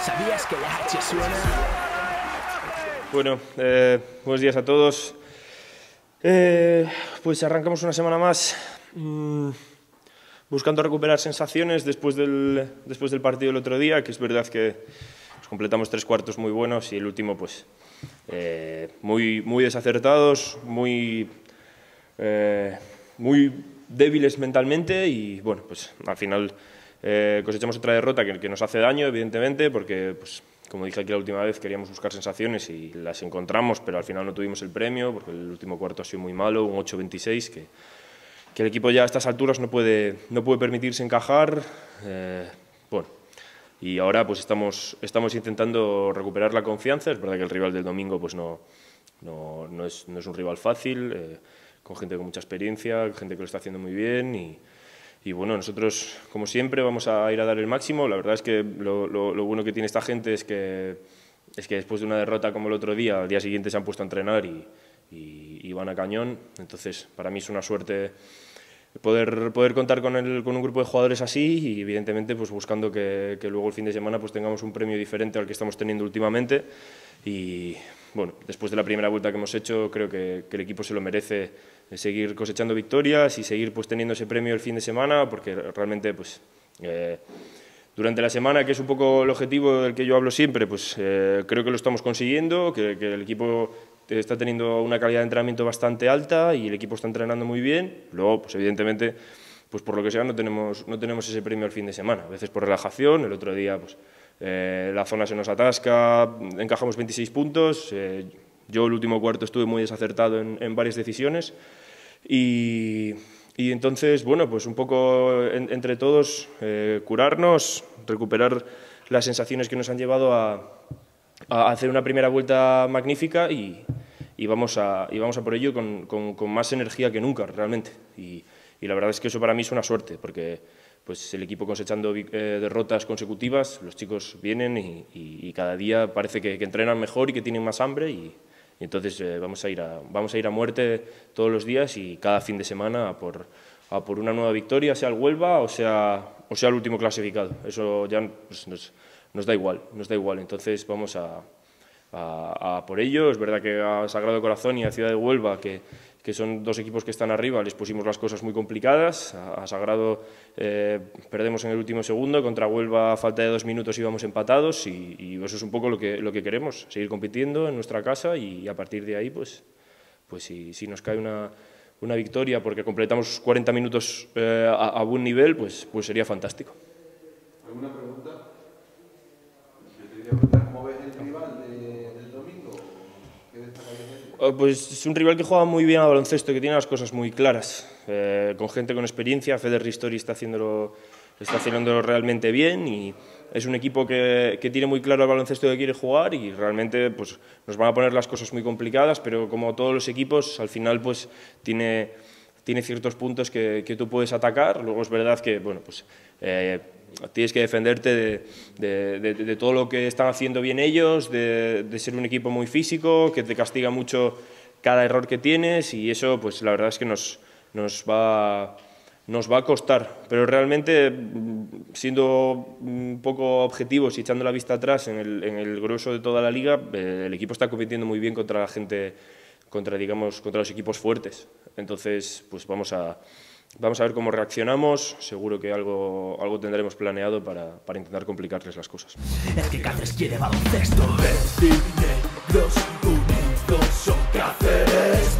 ¿Sabías que la H suena? Bueno, eh, buenos días a todos. Eh, pues arrancamos una semana más mmm, buscando recuperar sensaciones después del, después del partido del otro día, que es verdad que pues, completamos tres cuartos muy buenos y el último pues eh, muy, muy desacertados, muy, eh, muy débiles mentalmente y bueno, pues al final eh, cosechamos otra derrota que, que, nos hace daño, evidentemente, porque, pues, como dije aquí la última vez, queríamos buscar sensaciones y las encontramos, pero al final no tuvimos el premio, porque el último cuarto ha sido muy malo, un 8-26, que, que, el equipo ya a estas alturas no puede, no puede permitirse encajar. Eh, bueno, y ahora pues estamos, estamos intentando recuperar la confianza. Es verdad que el rival del domingo pues no, no, no, es, no es, un rival fácil, eh, con gente con mucha experiencia, gente que lo está haciendo muy bien y, y bueno, nosotros, como siempre, vamos a ir a dar el máximo. La verdad es que lo, bueno que tiene esta gente es que, es que después de una derrota como el otro día, al día siguiente se han puesto a entrenar y, y, van a cañón. Entonces, para mí es una suerte poder, poder contar con, el, con un grupo de jugadores así y, evidentemente, pues buscando que, que luego el fin de semana pues tengamos un premio diferente al que estamos teniendo últimamente. Y bueno, después de la primera vuelta que hemos hecho, creo que el equipo se lo merece seguir cosechando victorias y seguir pues teniendo ese premio el fin de semana, porque realmente pues eh, durante la semana, que es un poco el objetivo del que yo hablo siempre, pues eh, creo que lo estamos consiguiendo, que, el equipo está teniendo una calidad de entrenamiento bastante alta y el equipo está entrenando muy bien. Luego, pues evidentemente, pues por lo que sea no tenemos, no tenemos ese premio el fin de semana, a veces por relajación, el otro día pues eh, la zona se nos atasca, encajamos 26 puntos, eh, yo el último cuarto estuve muy desacertado en, en varias decisiones y, y, entonces, bueno, pues un poco en, entre todos eh, curarnos, recuperar las sensaciones que nos han llevado a, a hacer una primera vuelta magnífica y, y, vamos, a, y vamos a por ello con, con, con más energía que nunca, realmente. Y, y, la verdad es que eso para mí es una suerte, porque pues el equipo cosechando eh, derrotas consecutivas, los chicos vienen y, y cada día parece que, que entrenan mejor y que tienen más hambre y, y entonces eh, vamos, a ir a, vamos a ir a muerte todos los días y cada fin de semana a por, a por una nueva victoria, sea el Huelva o sea, o sea el último clasificado. Eso ya pues, nos, nos, da igual, nos da igual. Entonces vamos a, a, a, por ello. Es verdad que a Sagrado Corazón y a Ciudad de Huelva, que, que son dos equipos que están arriba, les pusimos las cosas muy complicadas. A, Sagrado eh, perdemos en el último segundo, contra Huelva a falta de dos minutos íbamos empatados y, eso es un poco lo que, lo que queremos, seguir compitiendo en nuestra casa y, y a partir de ahí, pues, pues si, si nos cae una, una victoria porque completamos 40 minutos eh, a, a, buen nivel, pues, pues sería fantástico. ¿Alguna pregunta? Yo te preguntar cómo ves el rival de, del domingo. ¿Qué destacarías Oh, pues es un rival que juega muy bien al baloncesto, que tiene las cosas muy claras, eh, con gente con experiencia. Feder Ristori está haciéndolo, está haciéndolo realmente bien y es un equipo que, que, tiene muy claro el baloncesto que quiere jugar y realmente pues, nos van a poner las cosas muy complicadas, pero como todos los equipos, al final pues, tiene, tiene ciertos puntos que, que tú puedes atacar. Luego es verdad que bueno, pues, eh, tienes que defenderte de, de, todo lo que están haciendo bien ellos, de, ser un equipo muy físico, que te castiga mucho cada error que tienes y eso pues la verdad es que nos, nos, va, nos va a costar. Pero realmente, siendo un poco objetivos y echando la vista atrás en el, en el grueso de toda la liga, eh, el equipo está compitiendo muy bien contra la gente, contra, digamos, contra los equipos fuertes. Entonces, pues vamos a Vamos a ver cómo reaccionamos, seguro que algo, algo tendremos planeado para, para intentar complicarles las cosas. Es que Cáceres quiere baloncesto, es negros unidos son Cáceres.